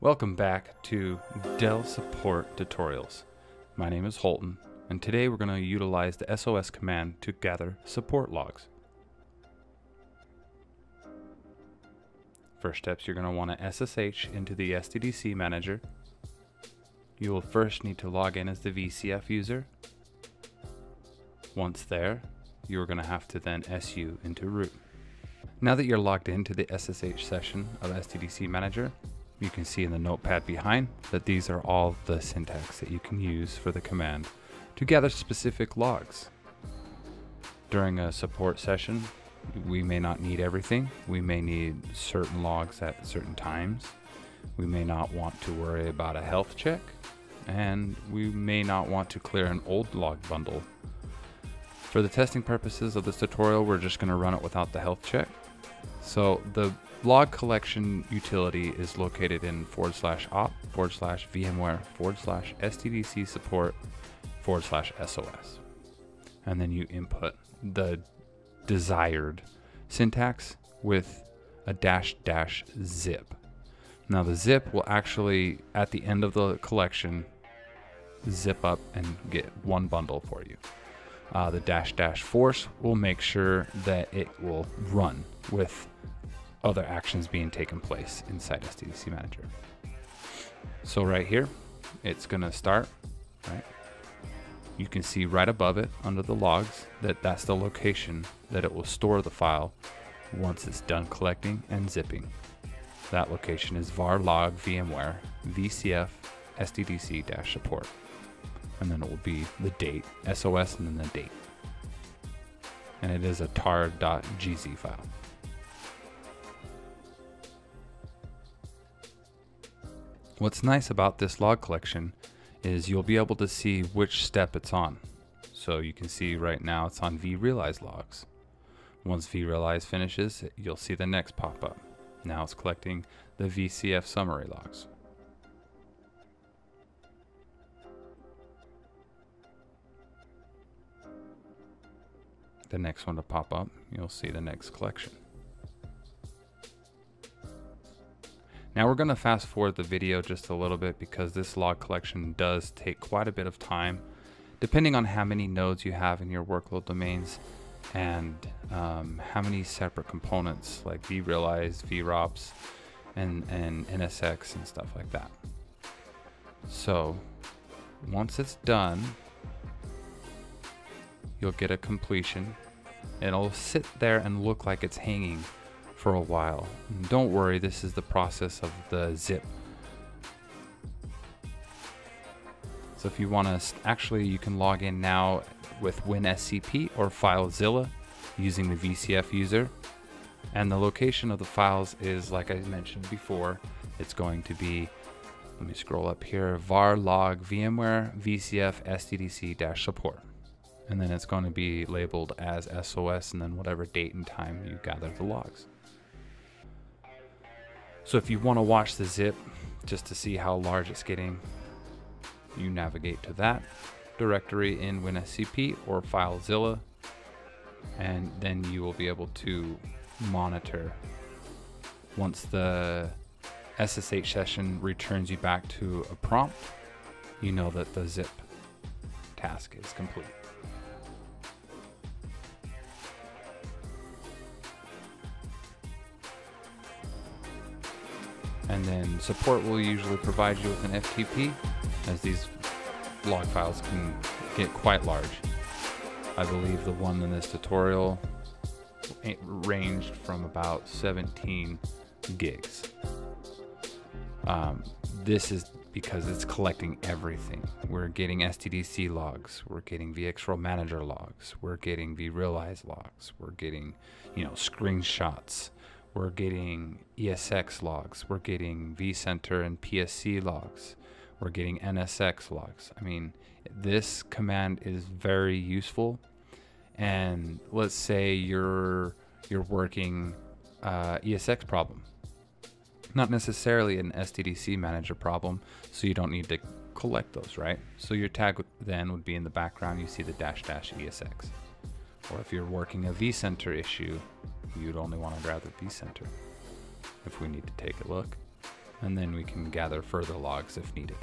Welcome back to Dell Support Tutorials. My name is Holton, and today we're going to utilize the SOS command to gather support logs. First steps, you're going to want to SSH into the SDDC manager. You will first need to log in as the VCF user. Once there, you're going to have to then SU into root. Now that you're logged into the SSH session of SDDC manager, you can see in the notepad behind that these are all the syntax that you can use for the command to gather specific logs. During a support session, we may not need everything. We may need certain logs at certain times. We may not want to worry about a health check. And we may not want to clear an old log bundle. For the testing purposes of this tutorial, we're just going to run it without the health check. So the log collection utility is located in forward slash op forward slash VMware forward slash SDDC support forward slash SOS. And then you input the desired syntax with a dash dash zip. Now the zip will actually, at the end of the collection, zip up and get one bundle for you. Uh, the dash dash force will make sure that it will run with other actions being taken place inside SDDC Manager. So right here, it's gonna start, right? You can see right above it under the logs that that's the location that it will store the file once it's done collecting and zipping. That location is var log VMware VCF SDDC support. And then it will be the date, SOS, and then the date. And it is a tar.gz file. What's nice about this log collection is you'll be able to see which step it's on. So you can see right now it's on vRealize logs. Once vRealize finishes, you'll see the next pop up. Now it's collecting the VCF summary logs. The next one to pop up, you'll see the next collection. Now we're going to fast forward the video just a little bit because this log collection does take quite a bit of time depending on how many nodes you have in your workload domains and um, how many separate components like vRealize, VROPS, and, and NSX and stuff like that. So once it's done, you'll get a completion. It'll sit there and look like it's hanging for a while. Don't worry, this is the process of the zip. So if you want to, actually you can log in now with WinSCP or FileZilla using the VCF user. And the location of the files is, like I mentioned before, it's going to be, let me scroll up here, var log VMware VCF SDDC support. And then it's going to be labeled as SOS and then whatever date and time you gather the logs. So if you want to watch the zip just to see how large it's getting, you navigate to that directory in WinSCP or FileZilla, and then you will be able to monitor once the SSH session returns you back to a prompt, you know that the zip task is complete. And then support will usually provide you with an FTP as these log files can get quite large. I believe the one in this tutorial ranged from about 17 gigs. Um, this is because it's collecting everything. We're getting SDDC logs, we're getting VxRail Manager logs, we're getting vRealize logs, we're getting, you know, screenshots, we're getting ESX logs, we're getting vCenter and PSC logs, we're getting NSX logs. I mean, this command is very useful. And let's say you're you're working uh, ESX problem, not necessarily an SDDC manager problem, so you don't need to collect those, right? So your tag then would be in the background, you see the dash dash ESX. Or if you're working a vCenter issue, you'd only want to grab the vCenter if we need to take a look. And then we can gather further logs if needed.